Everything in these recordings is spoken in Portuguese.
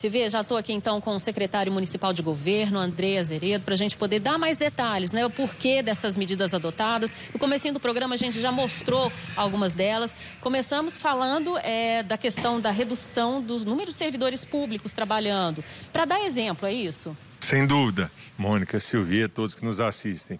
Se vê, já estou aqui então com o secretário municipal de governo, André Azeredo, para a gente poder dar mais detalhes, né? O porquê dessas medidas adotadas. No começo do programa a gente já mostrou algumas delas. Começamos falando é, da questão da redução dos números de servidores públicos trabalhando. Para dar exemplo, é isso? Sem dúvida. Mônica, Silvia, todos que nos assistem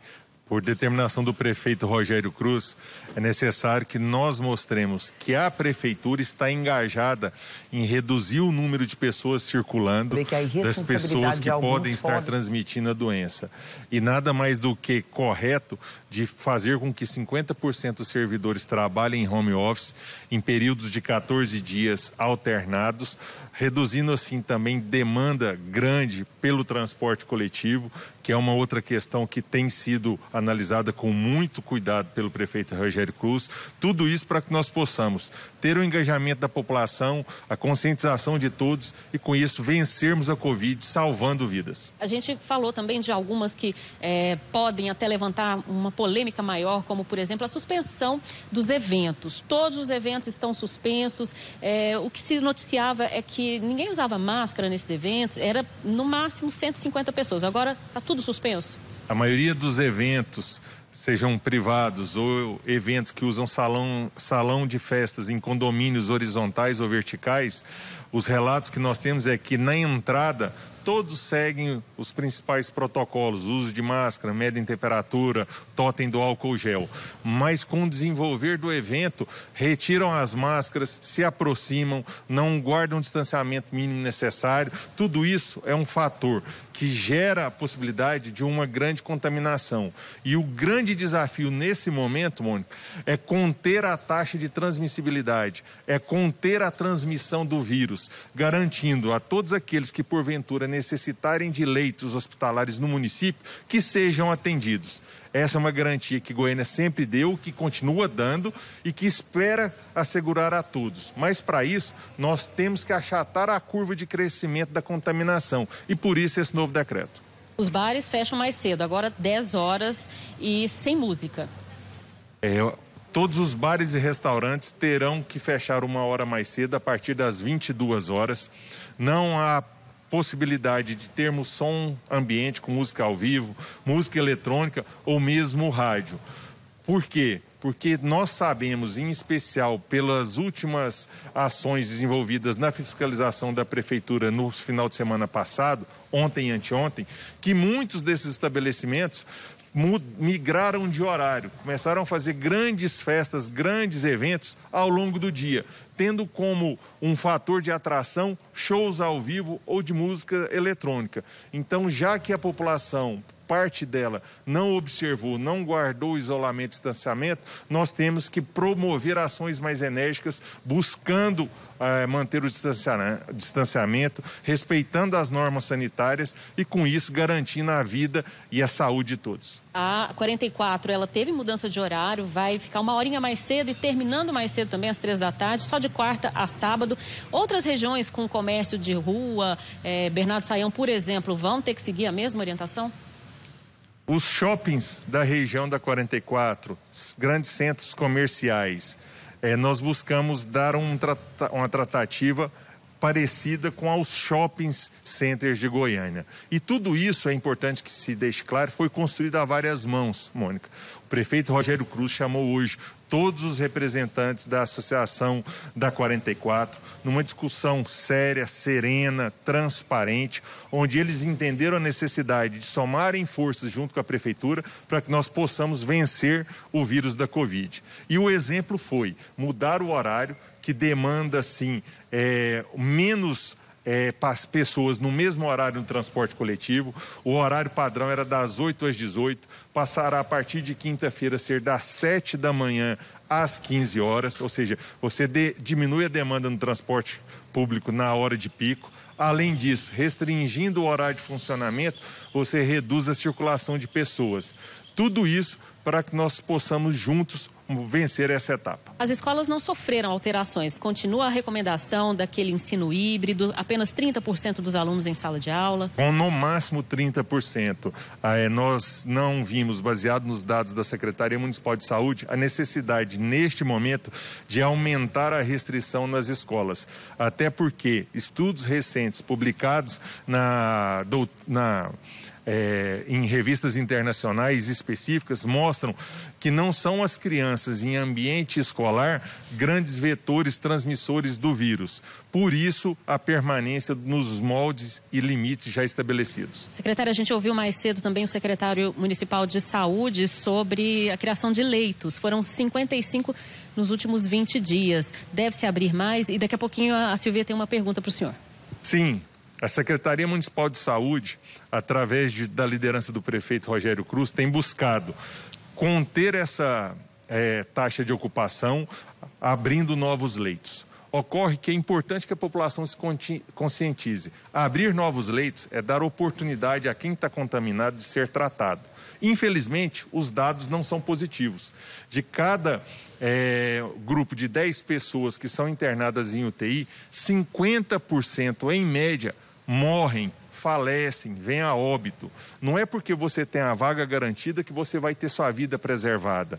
por determinação do prefeito Rogério Cruz, é necessário que nós mostremos que a prefeitura está engajada em reduzir o número de pessoas circulando, das pessoas que podem estar pode... transmitindo a doença. E nada mais do que correto de fazer com que 50% dos servidores trabalhem em home office em períodos de 14 dias alternados, reduzindo assim também demanda grande pelo transporte coletivo, que é uma outra questão que tem sido analisada com muito cuidado pelo prefeito Rogério Cruz. Tudo isso para que nós possamos ter o engajamento da população, a conscientização de todos e com isso vencermos a Covid, salvando vidas. A gente falou também de algumas que é, podem até levantar uma polêmica maior, como por exemplo a suspensão dos eventos. Todos os eventos estão suspensos. É, o que se noticiava é que ninguém usava máscara nesses eventos, era no máximo 150 pessoas. Agora está tudo tudo suspenso? A maioria dos eventos, sejam privados ou eventos que usam salão, salão de festas em condomínios horizontais ou verticais, os relatos que nós temos é que na entrada todos seguem os principais protocolos, uso de máscara, medem temperatura, totem do álcool gel. Mas com o desenvolver do evento, retiram as máscaras, se aproximam, não guardam o distanciamento mínimo necessário. Tudo isso é um fator que gera a possibilidade de uma grande contaminação. E o grande desafio nesse momento, Mônica, é conter a taxa de transmissibilidade, é conter a transmissão do vírus, garantindo a todos aqueles que porventura necessitarem de leitos hospitalares no município que sejam atendidos. Essa é uma garantia que Goiânia sempre deu, que continua dando e que espera assegurar a todos. Mas para isso, nós temos que achatar a curva de crescimento da contaminação e por isso esse novo decreto. Os bares fecham mais cedo, agora 10 horas e sem música. É, todos os bares e restaurantes terão que fechar uma hora mais cedo, a partir das 22 horas. Não há possibilidade de termos som ambiente com música ao vivo, música eletrônica ou mesmo rádio. Por quê? Porque nós sabemos, em especial pelas últimas ações desenvolvidas na fiscalização da prefeitura no final de semana passado, ontem e anteontem, que muitos desses estabelecimentos migraram de horário, começaram a fazer grandes festas, grandes eventos ao longo do dia, tendo como um fator de atração shows ao vivo ou de música eletrônica. Então, já que a população parte dela não observou, não guardou o isolamento e distanciamento, nós temos que promover ações mais enérgicas, buscando eh, manter o distanciamento, respeitando as normas sanitárias e, com isso, garantindo a vida e a saúde de todos. A 44, ela teve mudança de horário, vai ficar uma horinha mais cedo e terminando mais cedo também, às três da tarde, só de quarta a sábado. Outras regiões com comércio de rua, eh, Bernardo Saião, por exemplo, vão ter que seguir a mesma orientação? Os shoppings da região da 44, grandes centros comerciais, é, nós buscamos dar um, uma tratativa parecida com aos shoppings centers de Goiânia. E tudo isso é importante que se deixe claro, foi construído a várias mãos, Mônica. O prefeito Rogério Cruz chamou hoje todos os representantes da Associação da 44 numa discussão séria, serena, transparente, onde eles entenderam a necessidade de somarem forças junto com a prefeitura para que nós possamos vencer o vírus da Covid. E o exemplo foi mudar o horário, que demanda, assim, é, menos é, pessoas no mesmo horário no transporte coletivo. O horário padrão era das 8 às 18, passará a partir de quinta-feira a ser das 7 da manhã às 15 horas, ou seja, você de, diminui a demanda no transporte público na hora de pico. Além disso, restringindo o horário de funcionamento, você reduz a circulação de pessoas. Tudo isso para que nós possamos juntos vencer essa etapa. As escolas não sofreram alterações. Continua a recomendação daquele ensino híbrido, apenas 30% dos alunos em sala de aula? Com no máximo 30%. Ah, é, nós não vimos, baseado nos dados da Secretaria Municipal de Saúde, a necessidade, neste momento, de aumentar a restrição nas escolas. Até porque estudos recentes publicados na, na é, em revistas internacionais específicas mostram que não são as crianças em ambiente escolar grandes vetores transmissores do vírus. Por isso, a permanência nos moldes e limites já estabelecidos. Secretário, a gente ouviu mais cedo também o secretário municipal de saúde sobre a criação de leitos. Foram 55 nos últimos 20 dias. Deve-se abrir mais? E daqui a pouquinho a Silvia tem uma pergunta para o senhor. Sim, a Secretaria Municipal de Saúde, através de, da liderança do prefeito Rogério Cruz, tem buscado conter essa é, taxa de ocupação, abrindo novos leitos. Ocorre que é importante que a população se conscientize. Abrir novos leitos é dar oportunidade a quem está contaminado de ser tratado. Infelizmente, os dados não são positivos. De cada é, grupo de 10 pessoas que são internadas em UTI, 50% em média morrem, falecem, vêm a óbito. Não é porque você tem a vaga garantida que você vai ter sua vida preservada.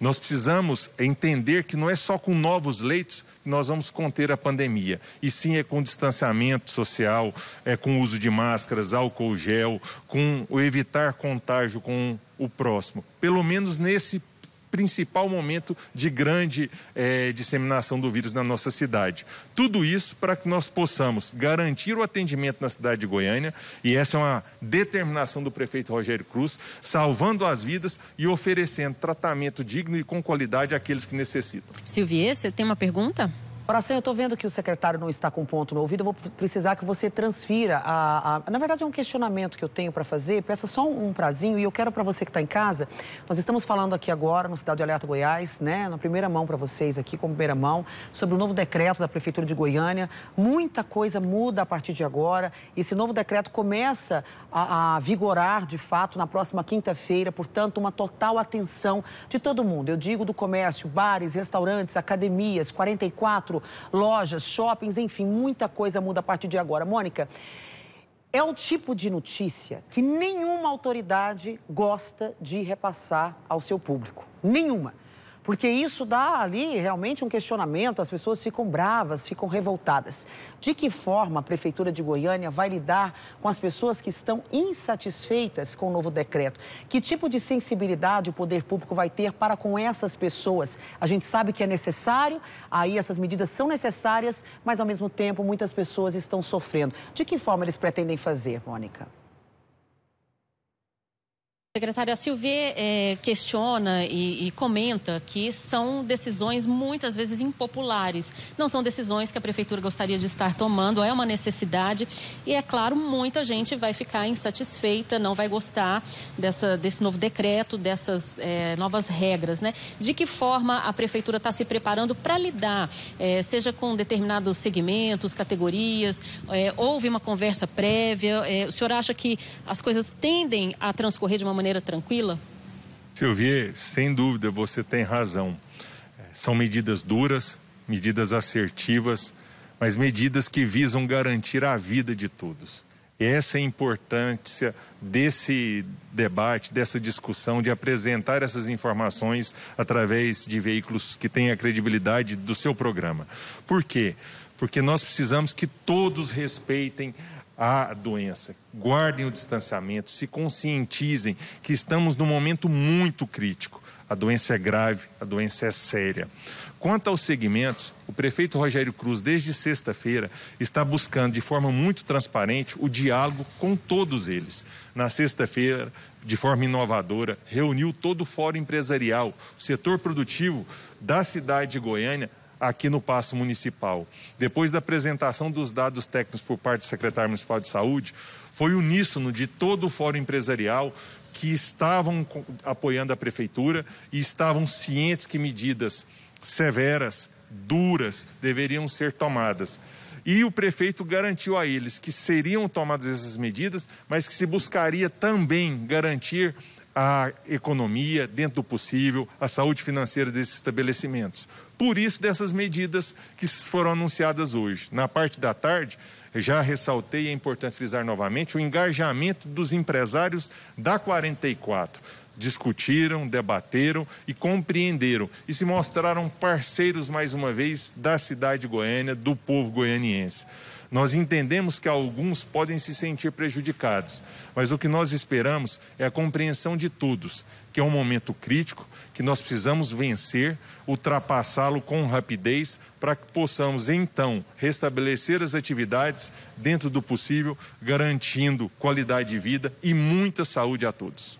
Nós precisamos entender que não é só com novos leitos que nós vamos conter a pandemia, e sim é com distanciamento social, é com o uso de máscaras, álcool gel, com o evitar contágio com o próximo. Pelo menos nesse principal momento de grande é, disseminação do vírus na nossa cidade. Tudo isso para que nós possamos garantir o atendimento na cidade de Goiânia, e essa é uma determinação do prefeito Rogério Cruz, salvando as vidas e oferecendo tratamento digno e com qualidade àqueles que necessitam. Silvia, você tem uma pergunta? Oração, eu estou vendo que o secretário não está com ponto no ouvido, eu vou precisar que você transfira a... a... Na verdade, é um questionamento que eu tenho para fazer, peça só um, um prazinho e eu quero para você que está em casa, nós estamos falando aqui agora no Cidade de Alerta Goiás, né, na primeira mão para vocês aqui, como primeira mão, sobre o novo decreto da Prefeitura de Goiânia. Muita coisa muda a partir de agora. Esse novo decreto começa a, a vigorar, de fato, na próxima quinta-feira, portanto, uma total atenção de todo mundo. Eu digo do comércio, bares, restaurantes, academias, 44 lojas, shoppings, enfim, muita coisa muda a partir de agora. Mônica, é o tipo de notícia que nenhuma autoridade gosta de repassar ao seu público. Nenhuma porque isso dá ali realmente um questionamento, as pessoas ficam bravas, ficam revoltadas. De que forma a Prefeitura de Goiânia vai lidar com as pessoas que estão insatisfeitas com o novo decreto? Que tipo de sensibilidade o poder público vai ter para com essas pessoas? A gente sabe que é necessário, aí essas medidas são necessárias, mas ao mesmo tempo muitas pessoas estão sofrendo. De que forma eles pretendem fazer, Mônica? Secretária, Silvia é, questiona e, e, comenta que são decisões muitas vezes impopulares. Não são decisões que a Prefeitura gostaria de estar tomando, é uma necessidade. E, é claro, muita gente vai ficar insatisfeita, não vai gostar dessa, desse novo decreto, dessas é, novas regras. Né? De que forma a Prefeitura está se preparando para lidar, é, seja com determinados segmentos, categorias? Houve uma conversa prévia? O senhor acha que as coisas tendem a transcorrer de uma maneira maneira tranquila? Silvia, sem dúvida você tem razão. É, são medidas duras, medidas assertivas, mas medidas que visam garantir a vida de todos. Essa é a importância desse debate, dessa discussão, de apresentar essas informações através de veículos que têm a credibilidade do seu programa. Por quê? Porque nós precisamos que todos respeitem a doença. Guardem o distanciamento, se conscientizem que estamos num momento muito crítico. A doença é grave, a doença é séria. Quanto aos segmentos, o prefeito Rogério Cruz, desde sexta-feira, está buscando de forma muito transparente o diálogo com todos eles. Na sexta-feira, de forma inovadora, reuniu todo o fórum empresarial, o setor produtivo da cidade de Goiânia, aqui no Paço Municipal. Depois da apresentação dos dados técnicos por parte do secretário municipal de saúde, foi uníssono de todo o fórum empresarial que estavam apoiando a prefeitura e estavam cientes que medidas severas, duras, deveriam ser tomadas. E o prefeito garantiu a eles que seriam tomadas essas medidas, mas que se buscaria também garantir a economia, dentro do possível, a saúde financeira desses estabelecimentos. Por isso, dessas medidas que foram anunciadas hoje. Na parte da tarde, já ressaltei, é importante frisar novamente, o engajamento dos empresários da 44 discutiram, debateram e compreenderam e se mostraram parceiros mais uma vez da cidade de Goiânia, do povo goianiense. Nós entendemos que alguns podem se sentir prejudicados, mas o que nós esperamos é a compreensão de todos, que é um momento crítico, que nós precisamos vencer, ultrapassá-lo com rapidez, para que possamos então restabelecer as atividades dentro do possível, garantindo qualidade de vida e muita saúde a todos.